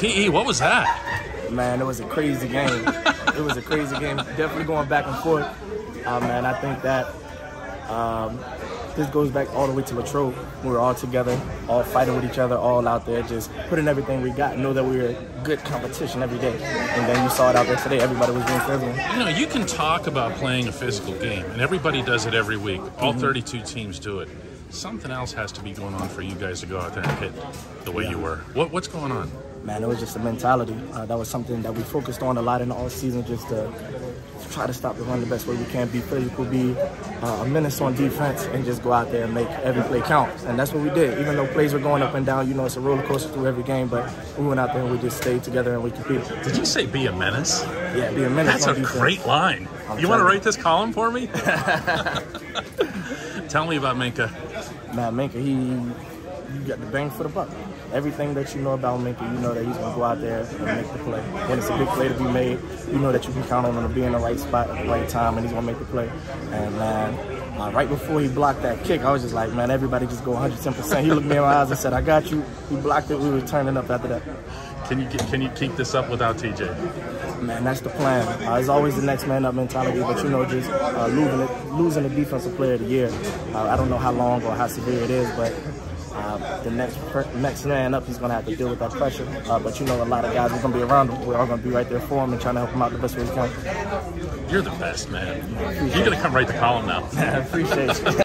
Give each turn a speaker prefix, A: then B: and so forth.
A: Te, what was that?
B: Man, it was a crazy game. it was a crazy game. Definitely going back and forth. Uh, man, I think that um, this goes back all the way to Latrobe. We were all together, all fighting with each other, all out there, just putting everything we got. Know that we were good competition every day. And then you saw it out there today. Everybody was doing for everyone.
A: You know, you can talk about playing a physical game, and everybody does it every week. All 32 teams do it. Something else has to be going on for you guys to go out there and hit the way you were. What, what's going on?
B: Man, it was just a mentality. Uh, that was something that we focused on a lot in the all season, just to try to stop the run the best way we can, be physical, be uh, a menace on defense, and just go out there and make every play count. And that's what we did. Even though plays were going up and down, you know, it's a roller coaster through every game, but we went out there and we just stayed together and we competed.
A: Did you say be a menace?
B: Yeah, be a menace
A: That's a
B: defense.
A: great line.
B: I'm
A: You want to write this column for me? Tell me about Minkah.
B: Man, Minkah, he, you got the bang for the buck. Everything that you know about Minkah, you know that he's going to go out there and make the play. When it's a big play to be made, you know that you can count on him to be in the right spot at the right time, and he's going to make the play. And man, uh, right before he blocked that kick, I was just like, man, everybody just go 110%. He looked me in my eyes and said, I got you. He blocked it. We were turning up after that.
A: Can you can you keep this up without TJ?
B: Man, that's the plan. Uh, it's always the next man up mentality, but you know, just uh, losing it, losing the defensive player of the year. Uh, I don't know how long or how severe it is, but uh, the next next man up, he's gonna have to deal with that pressure. Uh, but you know, a lot of guys are gonna be around him. We're all gonna be right there for him and trying to help him out the best way we can.
A: You're the best, man. You're going to come write the column now.
B: I appreciate you.